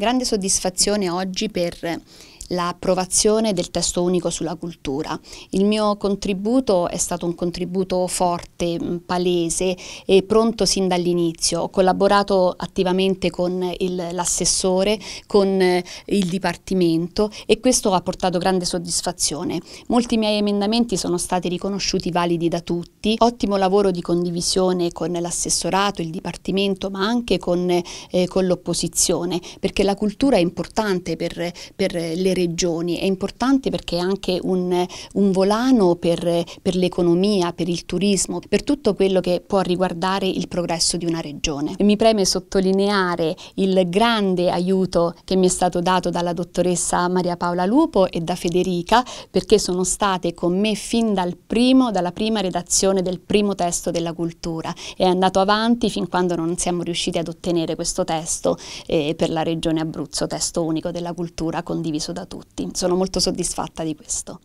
Grande soddisfazione oggi per l'approvazione del testo unico sulla cultura. Il mio contributo è stato un contributo forte, mm, palese e pronto sin dall'inizio. Ho collaborato attivamente con l'assessore, con eh, il Dipartimento e questo ha portato grande soddisfazione. Molti miei emendamenti sono stati riconosciuti validi da tutti, ottimo lavoro di condivisione con l'assessorato, il Dipartimento, ma anche con, eh, con l'opposizione, perché la cultura è importante per, per le regioni regioni, è importante perché è anche un, un volano per, per l'economia, per il turismo, per tutto quello che può riguardare il progresso di una regione. Mi preme sottolineare il grande aiuto che mi è stato dato dalla dottoressa Maria Paola Lupo e da Federica perché sono state con me fin dal primo, dalla prima redazione del primo testo della cultura è andato avanti fin quando non siamo riusciti ad ottenere questo testo eh, per la regione Abruzzo, testo unico della cultura condiviso da tutti. Sono molto soddisfatta di questo.